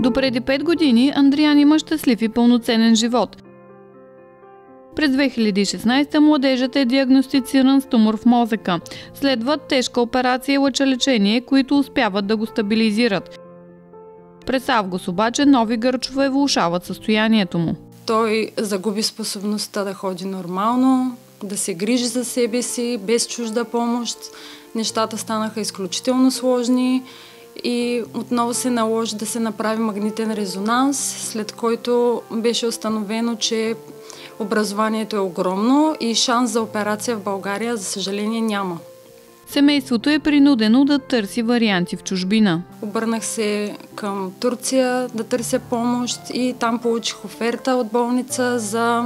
До преди 5 години Андриан има щастлив и пълноценен живот. През 2016 младежът е диагностициран с тумор в мозъка. Следват тежка операция и лъчелечение, които успяват да го стабилизират. През август обаче нови гърчове влушават състоянието му. Той загуби способността да ходи нормално, да се грижи за себе си, без чужда помощ. Нещата станаха изключително сложни и отново се наложи да се направи магнитен резонанс, след който беше установено, че образованието е огромно и шанс за операция в България, за съжаление, няма. Семейството е принудено да търси варианти в чужбина. Обърнах се към Турция да търся помощ и там получих оферта от болница за,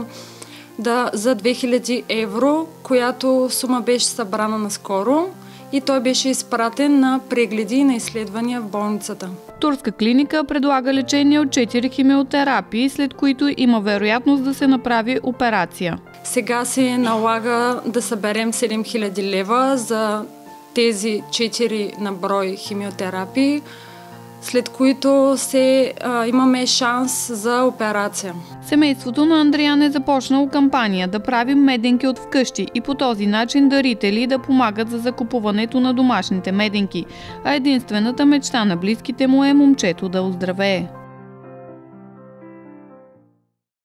да, за 2000 евро, която сума беше събрана наскоро и той беше изпратен на прегледи и на изследвания в болницата. Турска клиника предлага лечение от 4 химиотерапии, след които има вероятност да се направи операция. Сега се налага да съберем 7000 лева за тези 4 на брой химиотерапии, след които се, а, имаме шанс за операция. Семейството на Андриан е започнало кампания да прави меденки от вкъщи и по този начин дарители да помагат за закупуването на домашните меденки, а единствената мечта на близките му е момчето да оздравее.